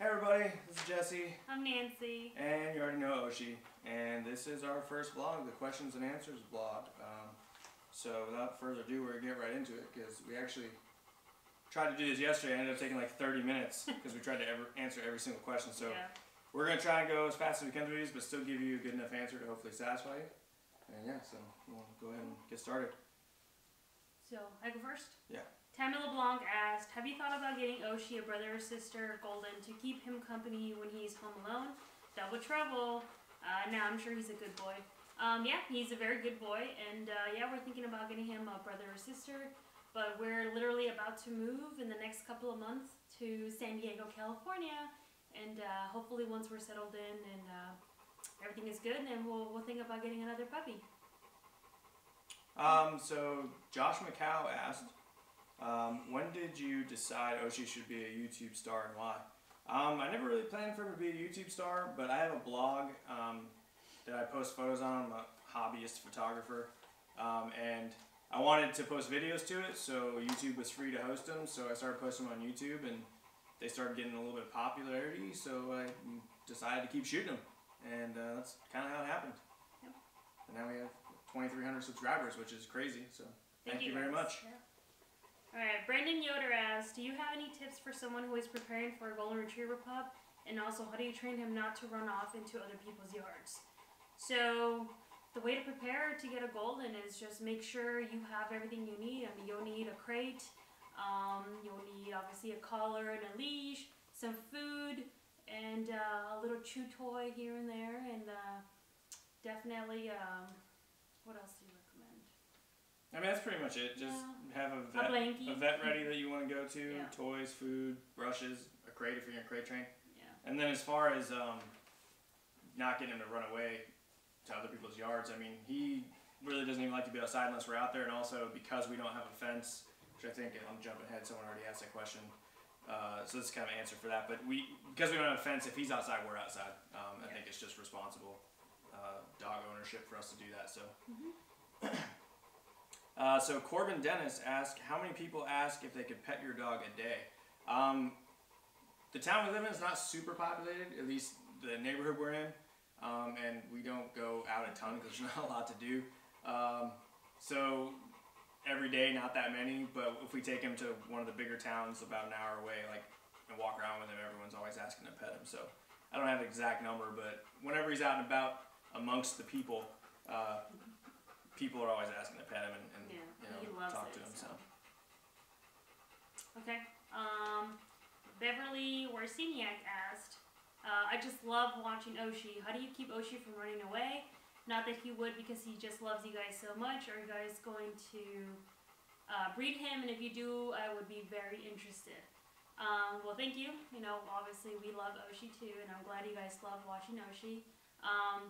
Hey everybody, this is Jesse, I'm Nancy. and you already know Oshie, and this is our first vlog, the questions and answers vlog. Um, so without further ado, we're gonna get right into it because we actually tried to do this yesterday. It ended up taking like 30 minutes because we tried to ever answer every single question. So yeah. we're gonna try and go as fast as we can through these, but still give you a good enough answer to hopefully satisfy you. And yeah, so we'll go ahead and get started. So I go first. Yeah. Tammy LeBlanc asked, "Have you thought about getting Oshie a brother or sister, Golden, to keep him company when he's home alone? Double trouble. Uh, now I'm sure he's a good boy. Um, yeah, he's a very good boy, and uh, yeah, we're thinking about getting him a brother or sister. But we're literally about to move in the next couple of months to San Diego, California, and uh, hopefully once we're settled in and uh, everything is good, then we'll we'll think about getting another puppy. Um, so Josh McCow asked, um, when did you decide Oshie should be a YouTube star and why? Um, I never really planned for him to be a YouTube star, but I have a blog um, that I post photos on. I'm a hobbyist photographer, um, and I wanted to post videos to it, so YouTube was free to host them. So I started posting them on YouTube, and they started getting a little bit of popularity. So I decided to keep shooting them, and uh, that's kind of how it happened. Yep. And now we have 2,300 subscribers, which is crazy. So thank, you, very much. Yeah. All right, Brandon Yoder asks, do you have any tips for someone who is preparing for a golden retriever pup? And also, how do you train him not to run off into other people's yards? So, the way to prepare to get a golden is just make sure you have everything you need. I mean, you'll need a crate, um, you'll need obviously a collar and a leash, some food, and uh, a little chew toy here and there, and uh, definitely, um, what else do you? I mean, that's pretty much it. Just have a vet, blankie. a vet ready that you want to go to, Yeah. toys, food, brushes, a crate if you're gonna crate train. Yeah. And then as far as um, not getting him to run away to other people's yards, I mean, he really doesn't even like to be outside unless we're out there. And also because we don't have a fence, which I think I'm jumping ahead. Someone already asked that question. Uh, so this is kind of an answer for that. But we, because we don't have a fence, if he's outside, we're outside. Um, I Yeah. think it's just responsible uh, dog ownership for us to do that. So. Uh, so Corbin Dennis asked, how many people ask if they could pet your dog a day? Um, the town we live in is not super populated, at least the neighborhood we're in, um, and we don't go out a ton because there's not a lot to do. Um, so every day, not that many, but if we take him to one of the bigger towns about an hour away, like and walk around with him, everyone's always asking to pet him. So I don't have an exact number, but whenever he's out and about amongst the people, uh, people are always asking to pet him and, and Yeah, you know loves talk it, to him. so. So. Okay. Um, Beverly Warsiniak asked, uh, I just love watching Oshie. How do you keep Oshie from running away? Not that he would because he just loves you guys so much. Are you guys going to uh, breed him? And if you do, I would be very interested. Um, well, thank you. You know, obviously we love Oshie too, and I'm glad you guys love watching Oshie. Um,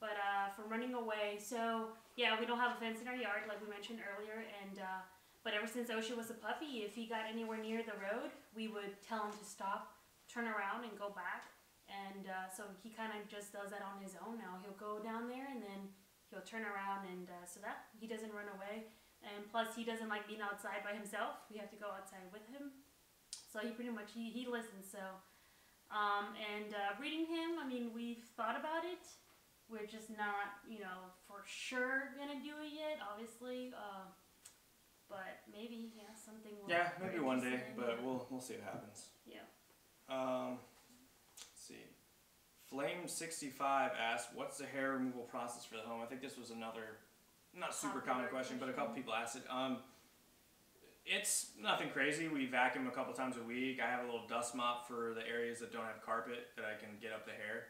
but uh, from running away, so yeah, we don't have a fence in our yard like we mentioned earlier, and uh, but ever since Oshie was a puppy, if he got anywhere near the road, we would tell him to stop, turn around, and go back. And uh, so he kind of just does that on his own now. He'll go down there and then he'll turn around, and uh, so that he doesn't run away. And plus, he doesn't like being outside by himself. We have to go outside with him. So he pretty much he, he listens. So um, and uh, breeding him, I mean, we've thought about it. We're just not, you know, for sure gonna do it yet. Obviously. Uh, but maybe, yeah, something. We're, Yeah, maybe one day, but yeah. we'll we'll see what happens. Yeah. Um, let's see. Flame sixty five asked, "What's the hair removal process for the home?" I think this was another not super common question, but a couple people asked it. Um, it's nothing crazy. We vacuum a couple times a week. I have a little dust mop for the areas that don't have carpet that I can get up the hair,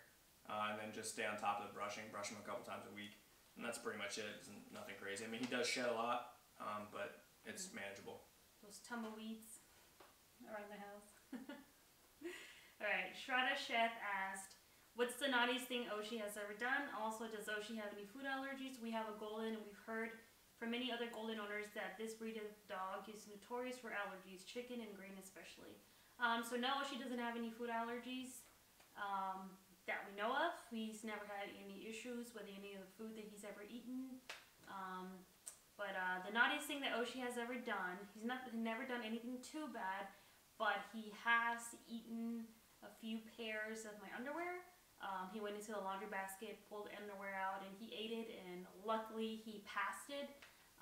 uh, and then just stay on top of the brushing. Brush him a couple times a week, and that's pretty much it. It's nothing crazy. I mean, he does shed a lot, um, but it's Mm-hmm. manageable. Those tumbleweeds around the house. All right, Shraddha Sheth asked, "What's the naughtiest thing Oshie has ever done? Also, does Oshie have any food allergies? We have a golden, and we've heard from many other golden owners that this breed of dog is notorious for allergies, chicken and grain especially. Um, so no, Oshie doesn't have any food allergies um, that we know of. He's never had any issues with any of the food that he's ever eaten." Um, but uh, the naughtiest thing that Oshie has ever done, he's not never done anything too bad, but he has eaten a few pairs of my underwear. Um, he went into the laundry basket, pulled the underwear out, and he ate it. And luckily, he passed it.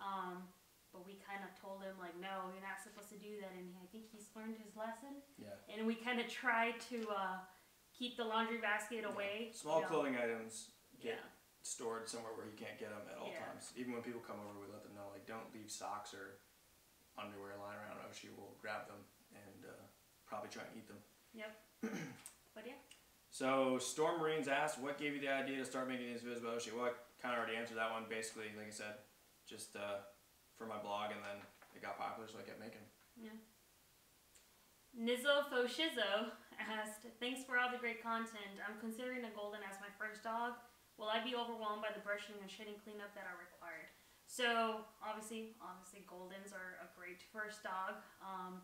Um, but we kind of told him like, no, you're not supposed to do that. And I think he's learned his lesson. Yeah. And we kind of tried to uh, keep the laundry basket away. Small you know. clothing items get Yeah. stored somewhere where you can't get them at all Yeah. times. Even when people come over, we let them know like don't leave socks or underwear lying around. Or she will grab them and uh, probably try and eat them. Yep. but yeah. So Storm Marines asked, "What gave you the idea to start making these videos about Oshie?" Well, I kind of already answered that one. Basically, like I said, just uh, for my blog, and then it got popular, so I kept making. 'em. Nizzo Foshizo asked, Thanks for all the great content. I'm considering a golden as my first dog. Will I be overwhelmed by the brushing and shedding cleanup that are required? So obviously, obviously Goldens are a great first dog. Um,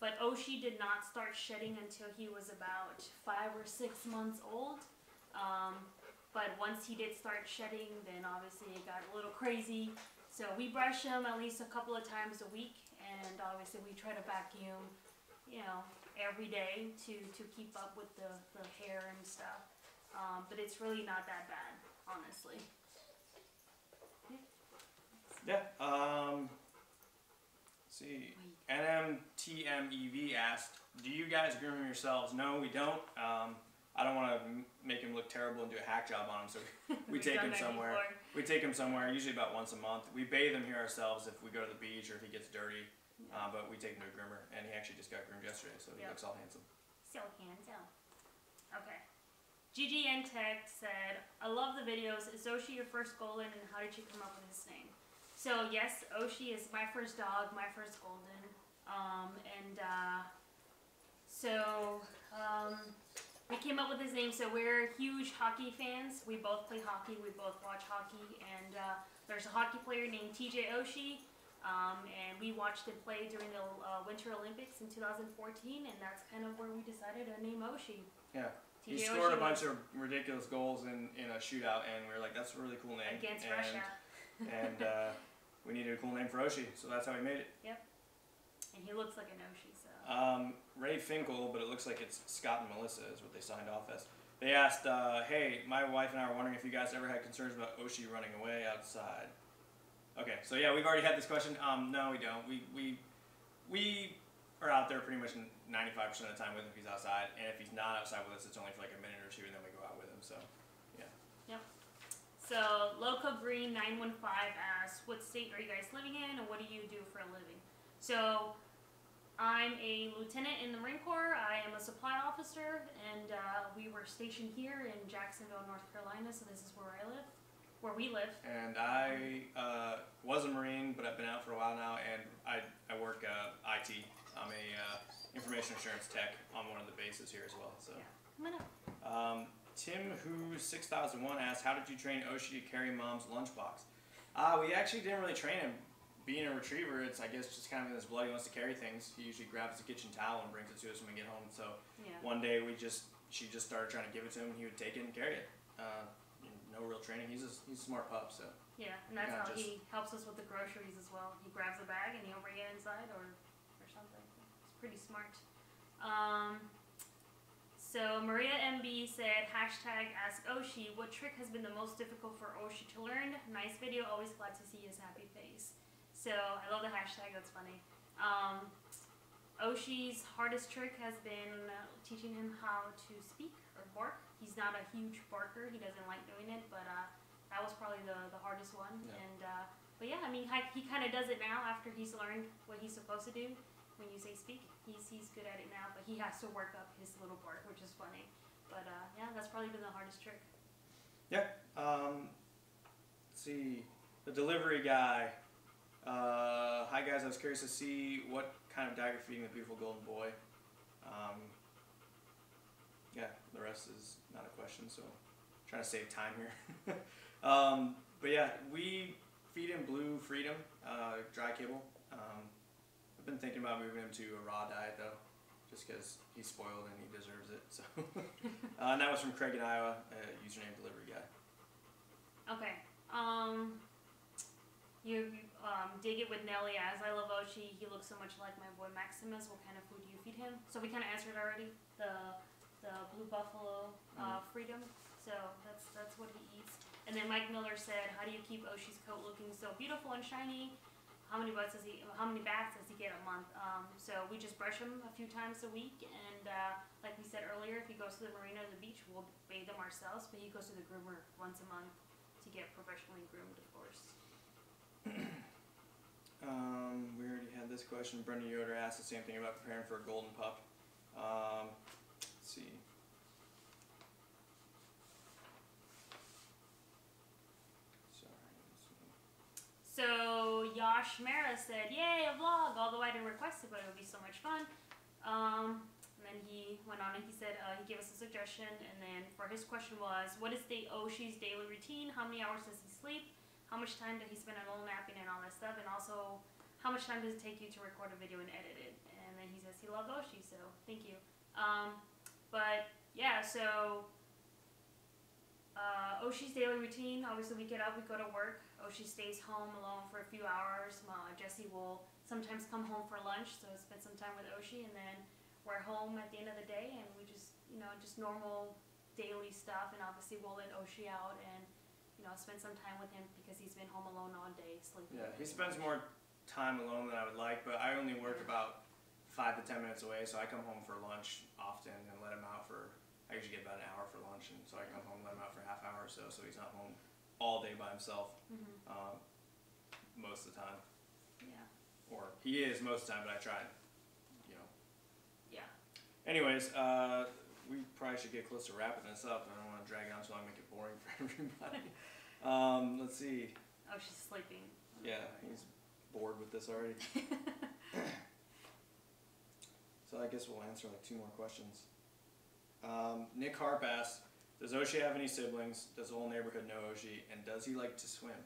but Oshie did not start shedding until he was about five or six months old. Um, but once he did start shedding, then obviously it got a little crazy. So we brush him at least a couple of times a week, and obviously we try to vacuum you know, every day to, to keep up with the, the hair and stuff. Um, but it's really not that bad, honestly. Yeah. Um. let's see. NMTMEV asked, "Do you guys groom yourselves?" No, we don't. Um, I don't want to make him look terrible and do a hack job on him, so we take him somewhere. before. We take him somewhere, usually about once a month. We bathe him here ourselves if we go to the beach or if he gets dirty. Uh, but we take him to a groomer, and he actually just got groomed yesterday, so he Yep. looks all handsome. So handsome. Okay. GGN Tech said, I love the videos. Is Oshie your first golden and how did you come up with his name? So yes, Oshie is my first dog, my first golden. Um, and uh, so um, we came up with his name. So we're huge hockey fans. We both play hockey. We both watch hockey. And uh, there's a hockey player named TJ Oshie. Um, and we watched him play during the uh, Winter Olympics in 2014, and that's kind of where we decided to name Oshie. Yeah. He TJ scored a Oshie bunch of ridiculous goals in, in a shootout, and we were like, that's a really cool name. against and, Russia, and uh, we needed a cool name for Oshie, so that's how we made it. Yep. And he looks like an Oshie. So Um, Ray Finkel, but it looks like it's Scott and Melissa is what they signed off as. They asked, uh, "Hey, my wife and I were wondering if you guys ever had concerns about Oshie running away outside." Okay, so yeah, we've already had this question. Um, no, we don't. We we we are out there pretty much ninety-five percent of the time with him if he's outside, and if he's not outside with us, it's only for like a minute or two, and then we go out with him. So yeah. Yep. So Loco Green nine one five asks, "What state are you guys living in, and what do you do for a living?" So, I'm a lieutenant in the Marine Corps. I am a supply officer, and uh, we were stationed here in Jacksonville, North Carolina. So this is where I live, where we live. And I uh, was a Marine, but I've been out for a while now, and I, I work uh, IT. I'm a uh, information assurance tech on one of the bases here as well. So, Come on up. um, Tim Who six thousand one asked, "How did you train Oshie to carry mom's lunchbox?" Uh, we actually didn't really train him. Being a retriever, it's I guess just kind of in his blood. He wants to carry things. He usually grabs the kitchen towel and brings it to us when we get home. So Yeah. one day we just she just started trying to give it to him. And he would take it and carry it. Uh, no real training. He's a, he's a smart pup. So. Yeah, and that's how just- he helps us with the groceries as well. He grabs a bag and he'll bring it inside or or something. It's pretty smart. Um, so Maria MB said hashtag ask Oshie. What trick has been the most difficult for Oshie to learn? Nice video. Always glad to see his happy face. So I love the hashtag. That's funny. Um, Oshie's hardest trick has been teaching him how to speak or bark. He's not a huge barker. He doesn't like doing it, but uh, that was probably the, the hardest one. Yeah. And uh, but yeah, I mean, hi- he kind of does it now after he's learned what he's supposed to do. When you say speak, he's he's good at it now, but he has to work up his little bark, which is funny. But uh, yeah, that's probably been the hardest trick. Um, let's see, the delivery guy. Uh, hi guys, I was curious to see what kind of dagger feeding the beautiful golden boy. Um, yeah, the rest is not a question, so trying to save time here. um, but yeah, we feed him Blue Freedom, uh, dry kibble. Um, I've been thinking about moving him to a raw diet though, just because he's spoiled and he deserves it. So, uh, and that was from Craig in Iowa, username delivery guy. Okay. Um, you um, dig it with Nelly as I love Oshie. He looks so much like my boy Maximus. What kind of food do you feed him? So we kind of answered already. The the Blue Buffalo uh, Freedom. So that's that's what he eats. And then Mike Miller said, "How do you keep Oshie's coat looking so beautiful and shiny? How many baths does he? How many baths does he get a month? Um, so we just brush him a few times a week, and uh, like we said earlier, if he goes to the marina or the beach, we'll bathe him ourselves. But he goes to the groomer once a month to get professionally groomed, of course. Um, we already had this question. Brendan Yoder asked the same thing about preparing for a golden pup. Um, see. So Yash Mara said, "Yay, a vlog!" Although I didn't request it, but it would be so much fun. Um, and then he went on and he said uh, he gave us a suggestion. And then for his question was, "What is the Oshie's daily routine? How many hours does he sleep? How much time does he spend alone napping and all that stuff? And also, how much time does it take you to record a video and edit it?" And then he says he loves Oshie, so thank you. Um, yeah, so uh, Oshie's daily routine. Obviously, we get up, we go to work. Oshie stays home alone for a few hours. Uh, Jesse will sometimes come home for lunch, so spend some time with Oshie, and then we're home at the end of the day, and we just, you know, just normal daily stuff. And obviously, we'll let Oshie out and, you know, spend some time with him because he's been home alone all day, sleeping. Yeah, he spends more time alone than I would like, but I only work about five to ten minutes away, so I come home for lunch often and let him out for. I usually get about an hour for lunch, and so I come home, let him out for a half hour or so, so he's not home all day by himself hmm um, most of the time. Yeah. Or he is most of the time, but I try, and, you know. Yeah. Anyways, uh, we probably should get close to wrapping this up. I don't want to drag it on too long, make it boring for everybody. um, let's see. Oh, she's sleeping. Yeah, he's bored with this already. So I guess we'll answer like two more questions. Um, Nick Harp asks, does Oshie have any siblings? Does the whole neighborhood know Oshie? And does he like to swim?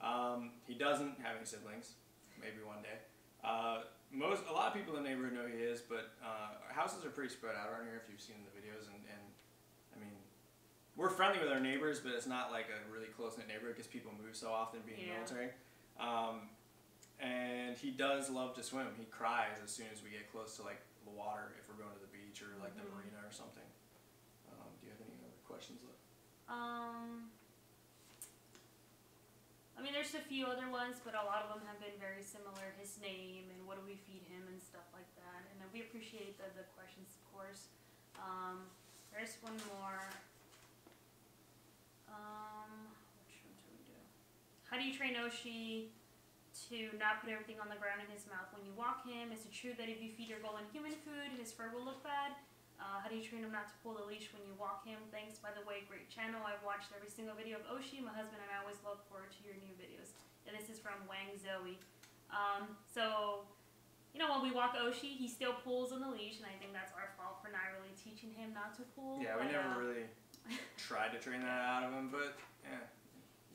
Um, he doesn't have any siblings. Maybe one day. Uh, most, a lot of people in the neighborhood know he is, but uh, our houses are pretty spread out around here. If you've seen the videos, and, and I mean, we're friendly with our neighbors, but it's not like a really close knit neighborhood because people move so often being Yeah. military. Um, and he does love to swim. He cries as soon as we get close to like the water if we're going to the beach or like the Mhm. marina or something. Um, do you have any other questions? Liv? Um, I mean, there's a few other ones, but a lot of them have been very similar. His name and what do we feed him and stuff like that. And we appreciate the, the questions, of course. Um, there's one more. Um, which one should we do? How do you train Oshie to not put everything on the ground in his mouth when you walk him? Is it true that if you feed your golden human food, his fur will look bad? Uh, how do you train him not to pull the leash when you walk him? Thanks, by the way, great channel. I've watched every single video of Oshie. My husband and I always look forward to your new videos. And this is from Wang Zoe. Um, so, you know, when we walk Oshie, he still pulls on the leash, and I think that's our fault for not really teaching him not to pull. Yeah, we but, never uh, really tried to train that out of him, but yeah.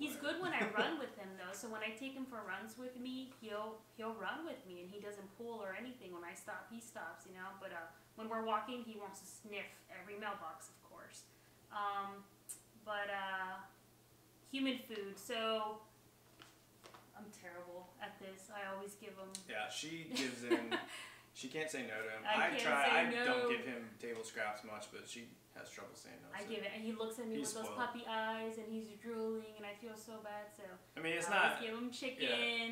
He's good when I run with him though. So when I take him for runs with me, he'll he'll run with me and he doesn't pull or anything. When I stop, he stops, you know. But uh, when we're walking, he wants to sniff every mailbox, of course. Um, but uh, human food. So I'm terrible at this. I always give him. Yeah, she gives in. she can't say no to him. I can't try. I no. don't give him table scraps much, but she has trouble saying no. I so. give it, and he looks at me He's with those puppy eyes, and he's drooling, and I feel so bad. So I mean, it's I not. give him chicken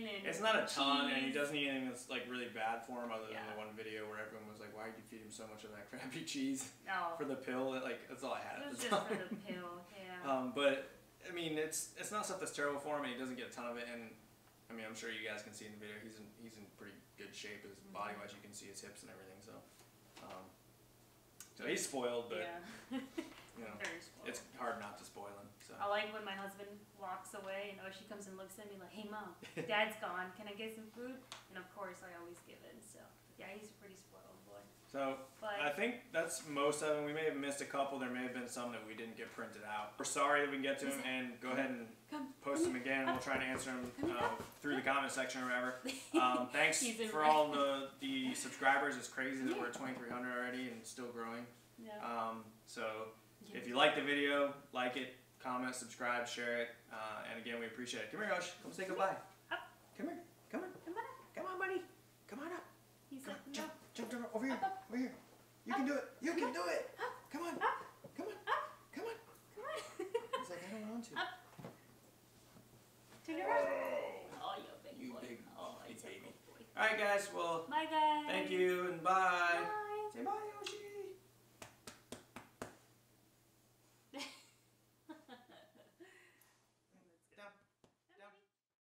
and It's not a ton, and he doesn't eat anything that's like really bad for him, other than Yeah. the one video where everyone was like, "Why did you feed him so much of that crappy cheese Oh, for the pill?" Like that's all I had it at was just time. for the pill. Yeah. Um, but I mean, it's it's not stuff that's terrible for him, and he doesn't get a ton of it. And I mean, I'm sure you guys can see in the video, he's in he's in pretty good shape, as Mhm. body wise. You can see his hips and everything. So, um, so he's spoiled, but yeah. you know, Very spoiled. it's hard not to spoil him. So I like when my husband walks away and oh she comes and looks at me like, Hey mom, dad's gone, can I get some food? And of course I always give it, so yeah, he's pretty spoiled so I think that's most of them. We may have missed a couple. There may have been some that we didn't get printed out. We're sorry that we didn't get to them, and go ahead and come post them again. We'll try to answer them uh, through the comment section or whatever. Um, thanks for all the the subscribers. It's crazy that we're at 2,300 already and still growing. yeah. Um, so if you like the video, like it, comment, subscribe, share it, uh, and again we appreciate it. Come here, Osh. Come say goodbye. Up. Come here. Come on. Come on. Come on, buddy. Come on up. He's Come like, on. no. Jump. Jump. Jump. Over here. Up, up. Over here. You can do it.